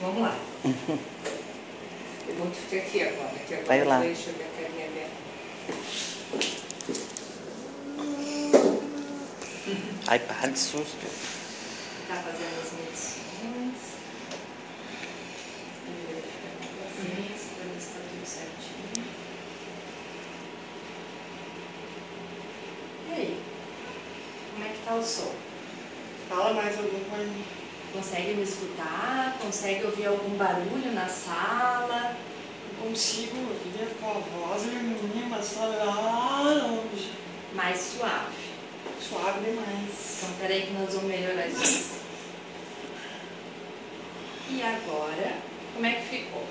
Vamos lá. Eu vou ficar aqui agora. Aqui agora Vai lá. Deixa eu ver a carinha dela. Ai, para de susto. Tá fazendo as medições. Paciência, pra ver se tá tudo certinho. E aí? Como é que tá o som? Fala mais alguma coisa. Consegue me escutar? Consegue ouvir algum barulho na sala? Eu consigo ouvir a tua voz minha, mas tá lá longe. Mais suave. Suave demais. Então, peraí que nós vamos melhorar isso. E agora, como é que ficou?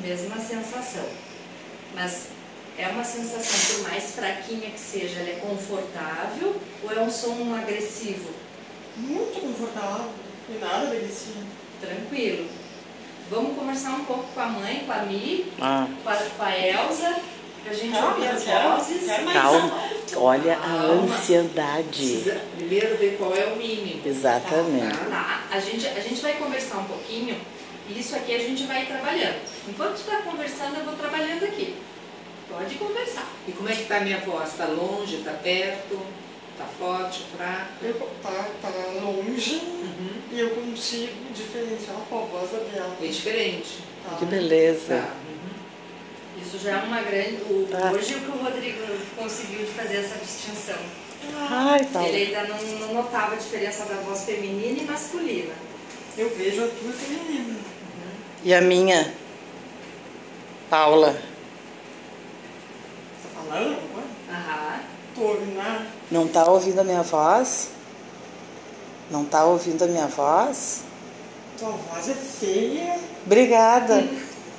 Mesma sensação. Mas é uma sensação, por mais fraquinha que seja, ela é confortável ou é um som agressivo? Muito confortável. E nada agressivo. Conversar um pouco com a mãe, com a Mi, Ah, com a, com a Elza, pra gente Calma, ouvir as quero- vozes. calma. Olha a Calma. ansiedade. Precisa primeiro ver qual é o mínimo. Exatamente. Tá, a gente, a gente vai conversar um pouquinho e isso aqui a gente vai trabalhando. Enquanto tu tá conversando, eu vou trabalhando aqui. Pode conversar. E como é que tá a minha voz? Tá longe, tá perto? Tá forte, fraca? Eu, tá, tá longe Uhum. e eu consigo diferenciar com a voz da dela. É diferente. Tá? Que beleza. Tá. Uhum. Isso já é uma grande. o- Ah. Hoje o que o Rodrigo conseguiu fazer essa distinção. Ai, Paulo. Ele ainda não, não notava a diferença da voz feminina e masculina. Eu vejo a tua feminina. E a minha? Paula. Você tá falando nada? Não tá ouvindo a minha voz? Não tá ouvindo a minha voz? Tua voz é feia Obrigada.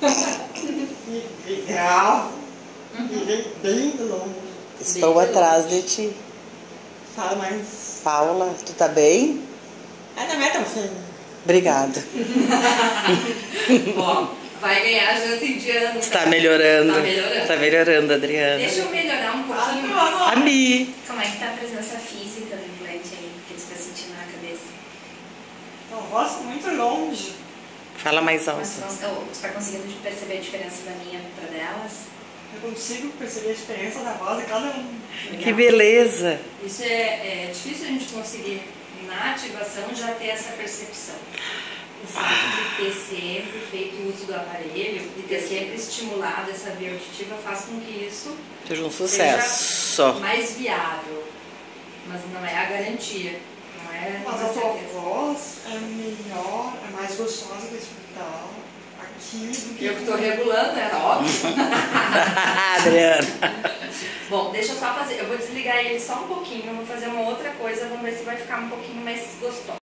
e, grave. E vem bem de longe. Estou atrás de ti. Fala mais. Paula, tu tá bem? Ah, não é tão feia. Obrigada. Ó, vai ganhar janta indiana. Está melhorando. Tá melhorando. Tá melhorando, Adriana. Deixa eu melhorar um pouquinho Ah, mais. A Mi. Como é que tá a presença física do implante aí que tu tá sentindo na cabeça? Tua voz é muito longe. Fala mais alto. Mas não, oh, tu tá conseguindo perceber a diferença da minha pra delas? Eu consigo perceber a diferença da voz de cada um. Que beleza. Isso é, é difícil a gente conseguir, na ativação, já ter essa percepção. O fato de ter sempre feito uso do aparelho, de ter sempre estimulado essa via auditiva, faz com que isso Seja um seja sucesso. mais viável. Mas não é a garantia. Não é Mas a tua voz é melhor, é mais gostosa de escutar aqui do que. Eu que estou regulando, era óbvio. Adriana. Bom, deixa eu só fazer. Eu vou desligar ele só um pouquinho, vou fazer uma outra coisa, vamos ver se vai ficar um pouquinho mais gostoso.